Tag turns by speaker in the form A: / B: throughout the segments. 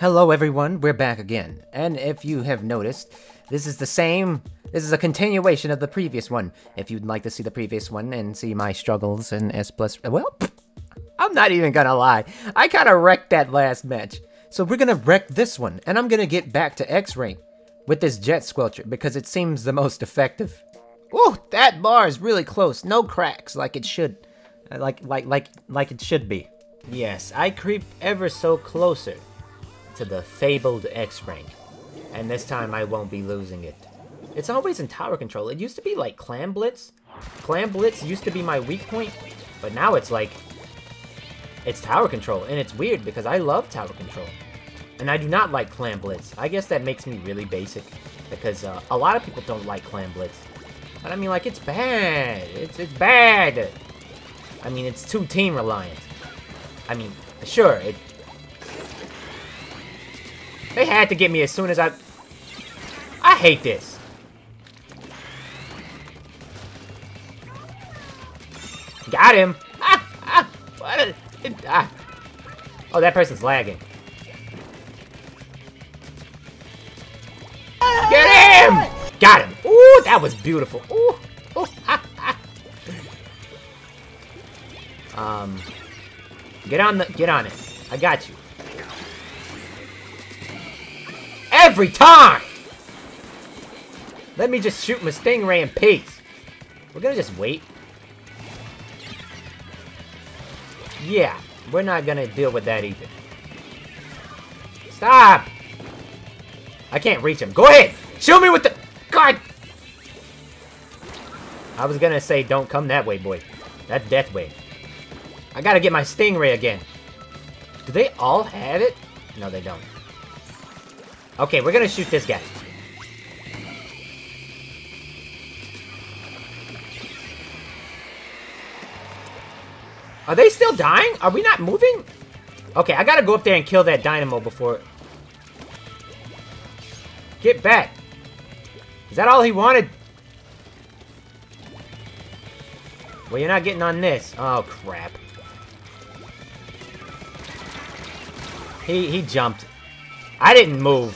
A: Hello everyone, we're back again. And if you have noticed, this is the same, this is a continuation of the previous one. If you'd like to see the previous one and see my struggles in S+, plus, well, I'm not even gonna lie. I kinda wrecked that last match. So we're gonna wreck this one, and I'm gonna get back to X rank with this Jet Squelcher because it seems the most effective. Ooh, that bar is really close. No cracks, like it should, like like like like it should be. Yes, I creep ever so closer to the fabled X rank, and this time I won't be losing it. It's always in tower control. It used to be like Clam Blitz. Clam Blitz used to be my weak point, but now it's like it's tower control, and it's weird because I love tower control. And I do not like Clam Blitz. I guess that makes me really basic, because uh, a lot of people don't like Clam Blitz. But I mean, like, it's bad. It's, it's bad. I mean, it's too team reliant. I mean, sure, it... They had to get me as soon as I... I hate this. Got him! Ah! Ah! What a... It, ah. Oh, that person's lagging. Get him! Got him. Ooh, that was beautiful. Ooh. Ooh. Ha, ha. Um, get on the, get on it. I got you. Every time! Let me just shoot my stingray in peace. We're gonna just wait. Yeah, we're not gonna deal with that either. Stop! I can't reach him. Go ahead! Shoot me with the... God! I was gonna say, don't come that way, boy. That's death way. I gotta get my stingray again. Do they all have it? No, they don't. Okay, we're gonna shoot this guy. Are they still dying? Are we not moving? Okay, I gotta go up there and kill that dynamo before... Get back! Is that all he wanted? Well, you're not getting on this. Oh, crap. He, he jumped. I didn't move.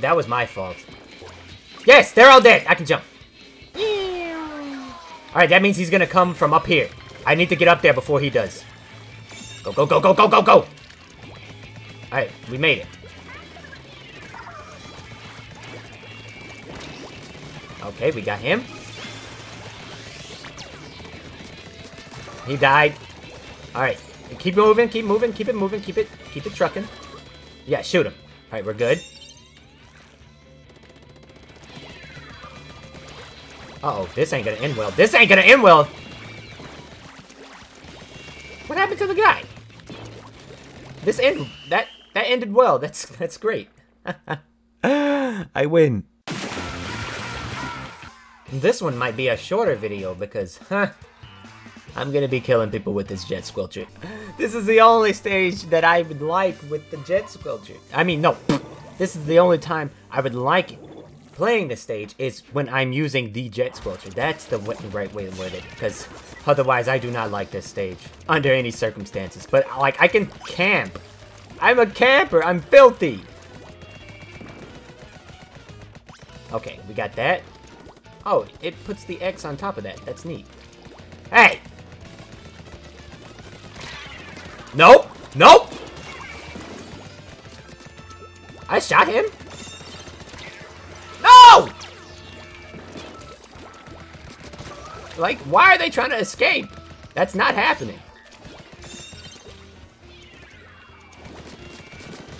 A: That was my fault. Yes, they're all dead. I can jump. Alright, that means he's gonna come from up here. I need to get up there before he does. Go, go, go, go, go, go, go! Alright, we made it. Okay, we got him. He died. Alright, keep moving, keep moving, keep it moving, keep it, keep it trucking. Yeah, shoot him. Alright, we're good. Uh oh this ain't gonna end well. This ain't gonna end well! What happened to the guy? This end that that ended well. That's that's great. I win. This one might be a shorter video because, huh, I'm gonna be killing people with this Jet Squelcher. This is the only stage that I would like with the Jet Squelcher. I mean, no, this is the only time I would like it. Playing this stage is when I'm using the Jet Squelcher. That's the right way to word it, because otherwise I do not like this stage under any circumstances. But, like, I can camp. I'm a camper. I'm filthy. Okay, we got that. Oh, it puts the X on top of that. That's neat. Hey! Nope! Nope! I shot him? No! Like, why are they trying to escape? That's not happening.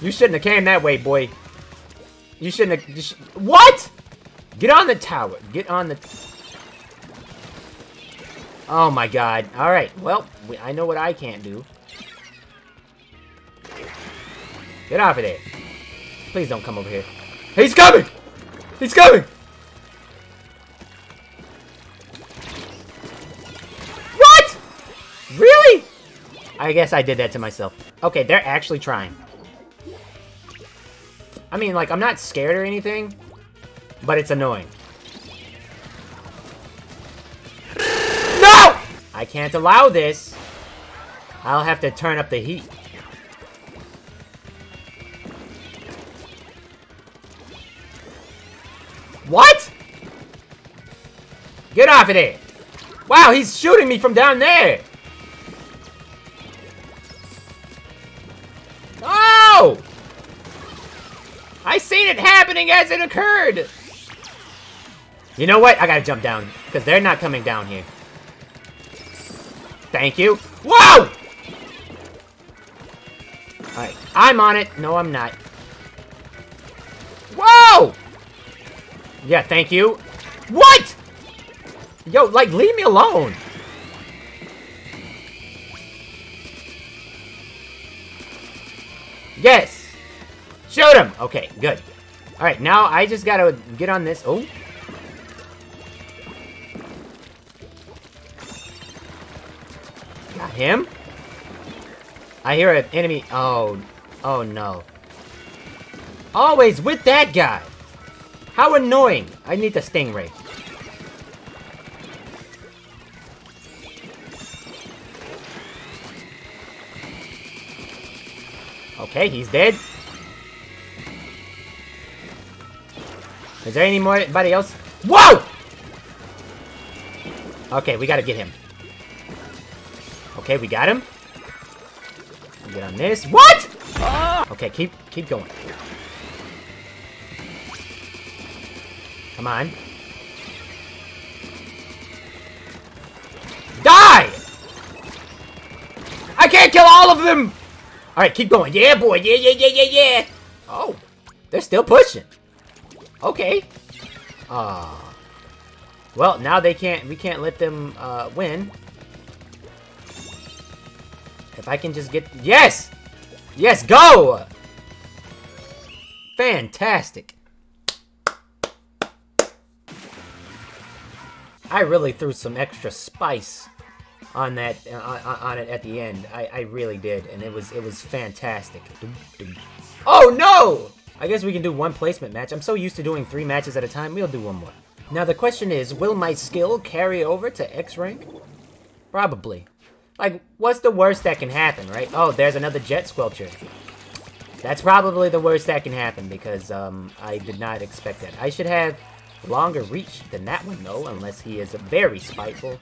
A: You shouldn't have came that way, boy. You shouldn't have... You sh what?! Get on the tower. Get on the... Oh my god. Alright, well, I know what I can't do. Get off of there. Please don't come over here. He's coming! He's coming! What? Really? I guess I did that to myself. Okay, they're actually trying. I mean, like, I'm not scared or anything, but it's annoying. No! I can't allow this. I'll have to turn up the heat. Get off of there. Wow, he's shooting me from down there. Oh! I seen it happening as it occurred. You know what? I gotta jump down because they're not coming down here. Thank you. Whoa! Alright, I'm on it. No, I'm not. Whoa! Yeah, thank you. What? Yo, like, leave me alone. Yes. Shoot him. Okay, good. All right, now I just gotta get on this. Oh. Got him. I hear an enemy. Oh. Oh, no. Always with that guy. How annoying. I need the stingray. Okay, he's dead. Is there any more anybody else? Whoa! Okay, we gotta get him. Okay, we got him. Get on this. What? Okay, keep keep going. Come on. Die! I can't kill all of them! Alright, keep going. Yeah, boy. Yeah, yeah, yeah, yeah, yeah. Oh, they're still pushing. Okay. Uh, well, now they can't, we can't let them uh, win. If I can just get, yes! Yes, go! Fantastic. I really threw some extra spice on that uh, on it at the end. I, I really did, and it was it was fantastic. Oh no! I guess we can do one placement match. I'm so used to doing three matches at a time. We'll do one more. Now the question is, will my skill carry over to X rank? Probably. Like, what's the worst that can happen, right? Oh, there's another Jet Squelcher. That's probably the worst that can happen because um, I did not expect that. I should have longer reach than that one though, unless he is very spiteful.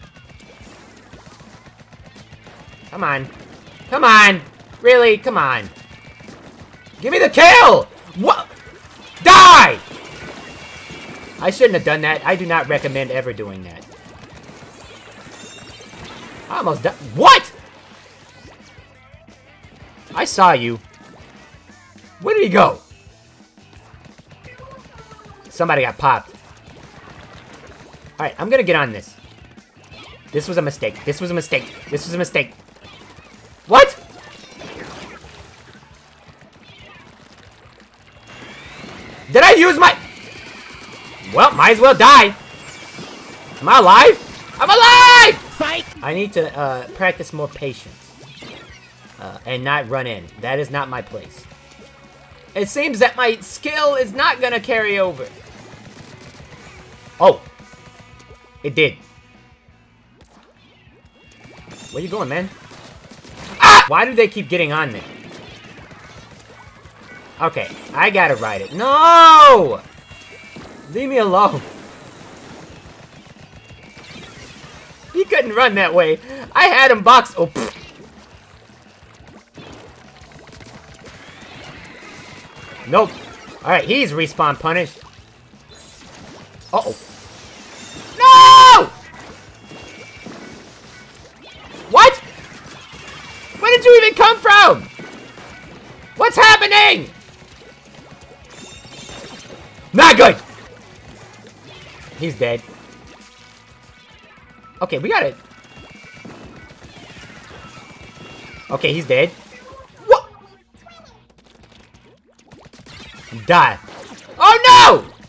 A: Come on. Come on! Really? Come on. Give me the kill! What? Die! I shouldn't have done that. I do not recommend ever doing that. I almost died. What? I saw you. Where did he go? Somebody got popped. Alright, I'm gonna get on this. This was a mistake. This was a mistake. This was a mistake. What? Did I use my... Well, might as well die. Am I alive? I'm alive! Fight! I need to uh, practice more patience. Uh, and not run in. That is not my place. It seems that my skill is not gonna carry over. Oh. It did. Where you going, man? Why do they keep getting on me? Okay, I gotta ride it. No! Leave me alone. He couldn't run that way. I had him boxed. Oh, pfft. Nope. Alright, he's respawn punished. Uh-oh. No! What's happening? Not good. He's dead. Okay, we got it. Okay, he's dead. What? Die. Oh no!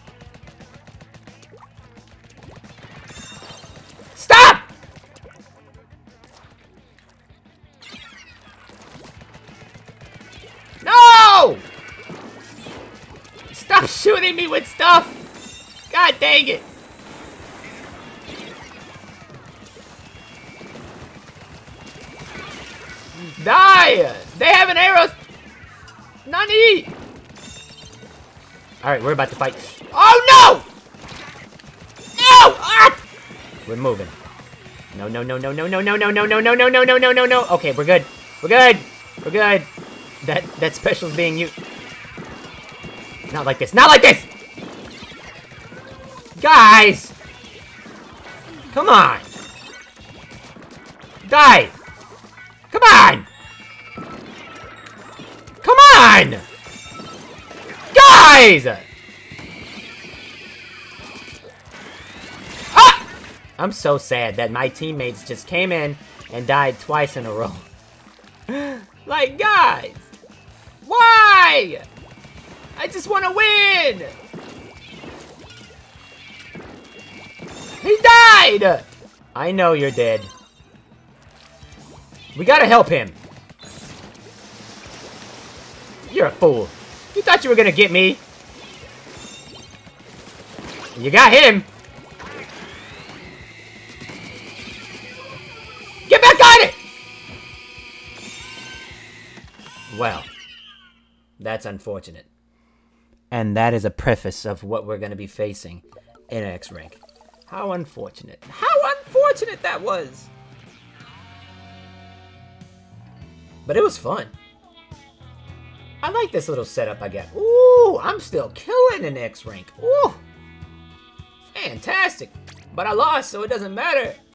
A: With stuff! God dang it! Die! They have an arrow! Nani! Alright, we're about to fight. Oh no! No Ah! we're moving. No, no, no, no, no, no, no, no, no, no, no, no, no, no, no, no, no. Okay, we're good. We're good. We're good. That that special's being used. Not like this. Not like this. Guys. Come on. Die. Come on. Come on. Guys. Ah! I'm so sad that my teammates just came in and died twice in a row. like, guys, why? I just want to win. He died! I know you're dead. We gotta help him. You're a fool. You thought you were gonna get me. You got him. Get back on it! Well, that's unfortunate. And that is a preface of what we're gonna be facing in X rank. How unfortunate. How unfortunate that was! But it was fun. I like this little setup I got. Ooh, I'm still killing an X rank. Ooh, fantastic. But I lost, so it doesn't matter.